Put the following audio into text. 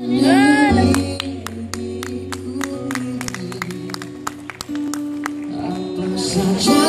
Apa saja